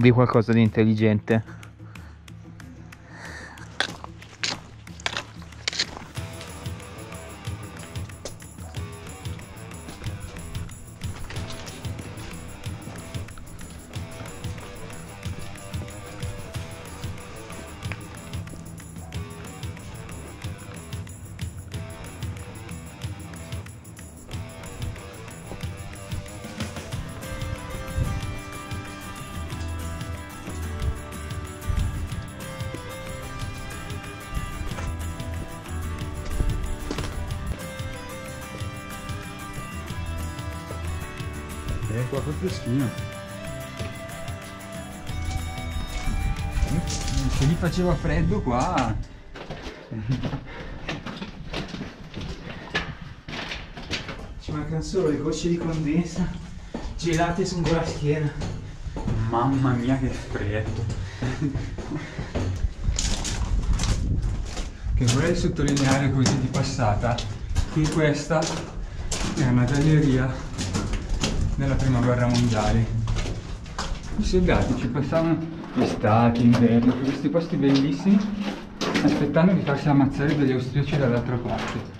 di qualcosa di intelligente. Eh, qua proprio schino. Se lì faceva freddo qua. Ci mancano solo le gocce di condensa gelate lungo la schiena. Mamma mia che freddo. Che vorrei sottolineare così di passata che questa è una galleria della prima guerra mondiale. I soldati ci passavano estate, inverno, questi posti bellissimi, aspettando di farsi ammazzare dagli austriaci dall'altra parte.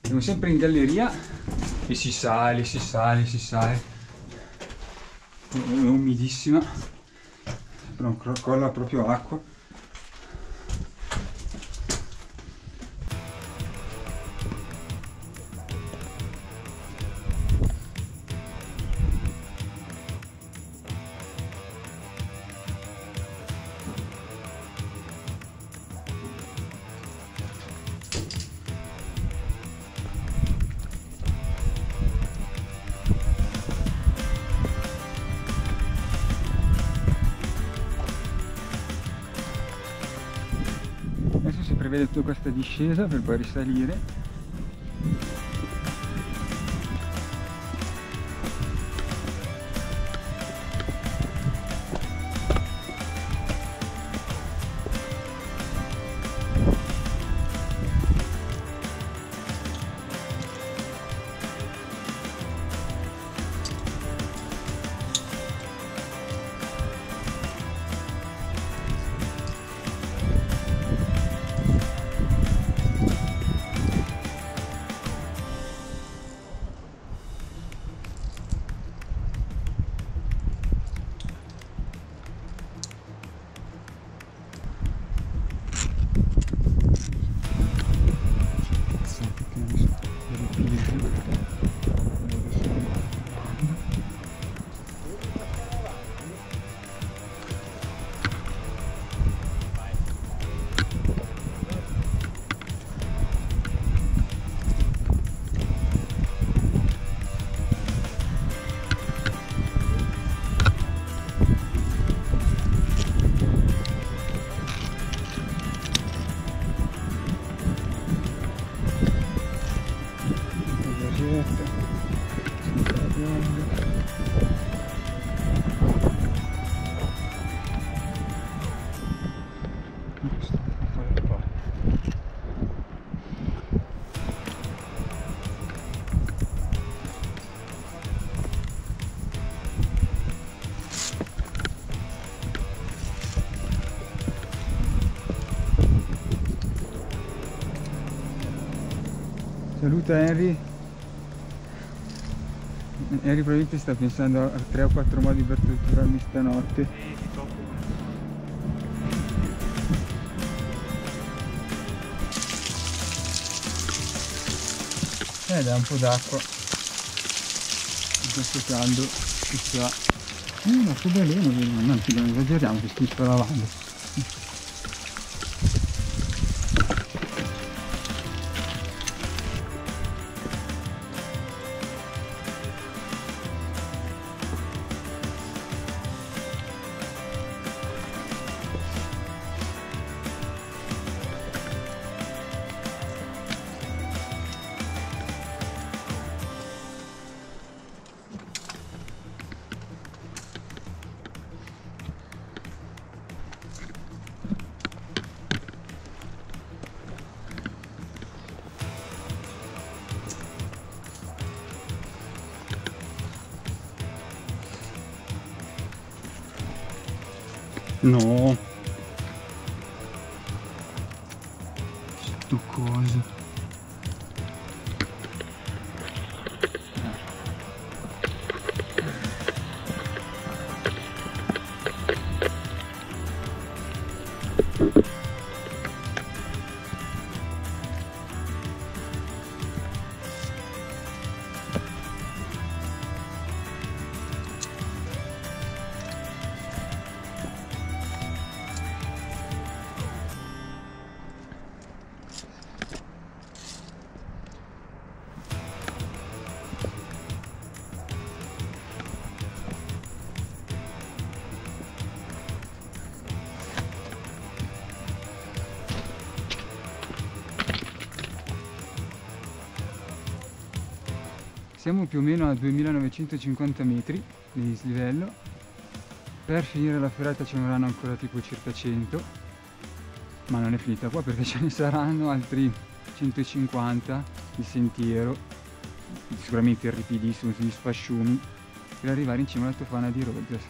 Siamo sempre in galleria e si sale, si sale, si sale. È umidissima, però colla proprio acqua. Tutta questa discesa per poi risalire. Saluta Henry. Henry probabilmente sta pensando a 3 o 4 modi per torturarmi stanotte. Eh dai un po' d'acqua. In questo caldo ci sta. Eh, ma che baleno, non non esageriamo che sta lavando. No. Siamo più o meno a 2950 metri di dislivello. Per finire la ferrata ci vorranno ancora tipo circa 100, ma non è finita qua perché ce ne saranno altri 150 di sentiero, sicuramente ripidissimo sugli sfasciumi, per arrivare in cima alla tofana di Rhodes.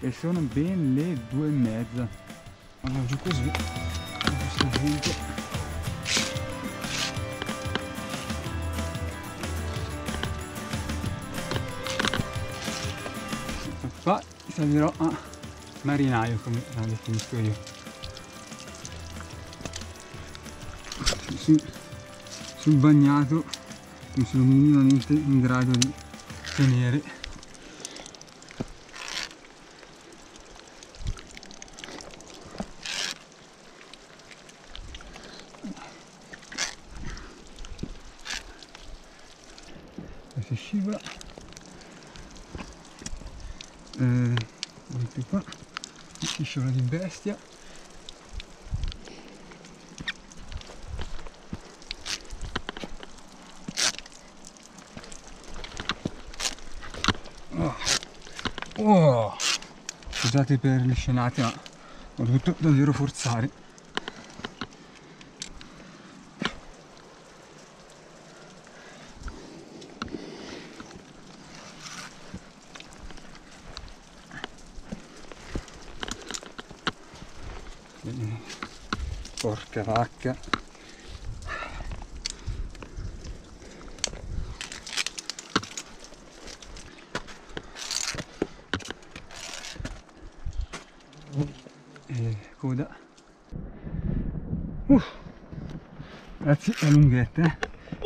E sono ben le due e mezza. Andiamo giù così, a questo punto. Salirò a marinaio come la definisco io. Su- sul bagnato non sono minimamente in grado di tenere. Questo scivola eh, anche qua si scivola di bestia oh. Oh. scusate per le scenate ma ho dovuto davvero forzare Eh, Porca vacca. E coda. Uh, ragazzi è lunghetta, eh?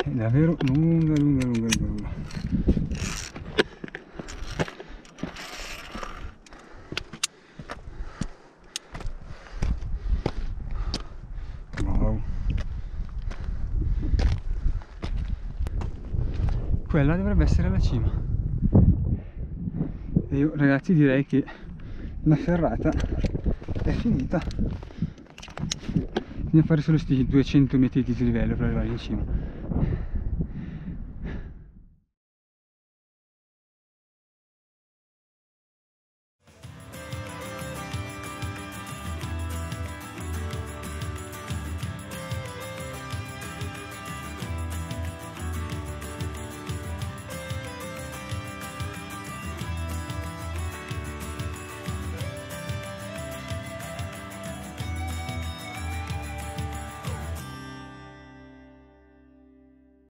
È davvero lunga, lunga, lunga, lunga, lunga. Quella dovrebbe essere la cima. E io ragazzi direi che la ferrata è finita. Bisogna fare solo questi 200 metri di dislivello per arrivare in cima.